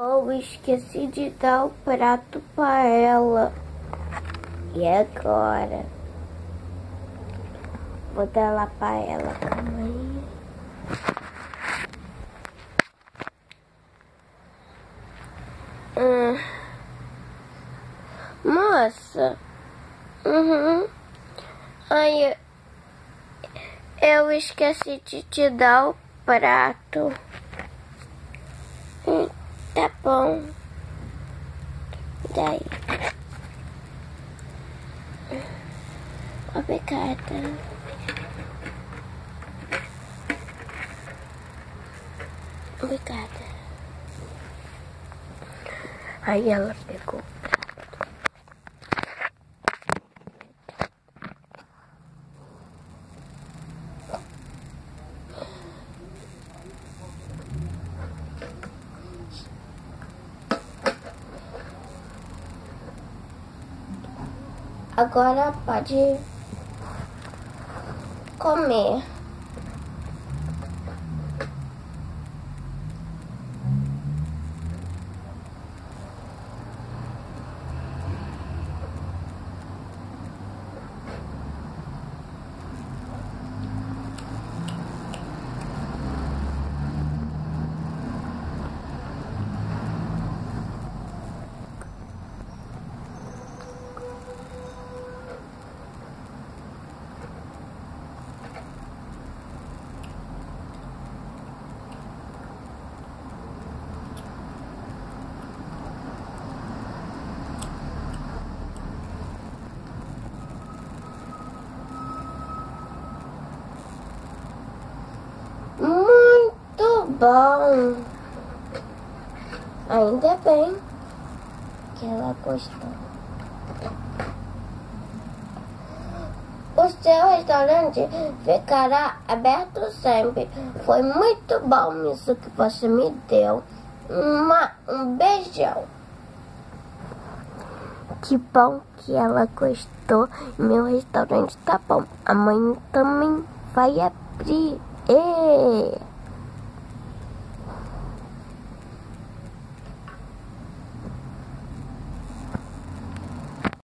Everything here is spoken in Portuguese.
Oh, esqueci de dar o prato para ela. E agora? Vou dar lá para ela. Calma aí. Hum. Moça. Uhum. Ai, eu esqueci de te dar o prato. Tá bom. Daí. Obrigada. Obrigada. Aí ela pegou. Agora pode comer. Muito bom. Ainda bem que ela gostou. O seu restaurante ficará aberto sempre. Foi muito bom isso que você me deu. Uma, um beijão. Que bom que ela gostou. Meu restaurante tá bom. Amanhã também vai abrir.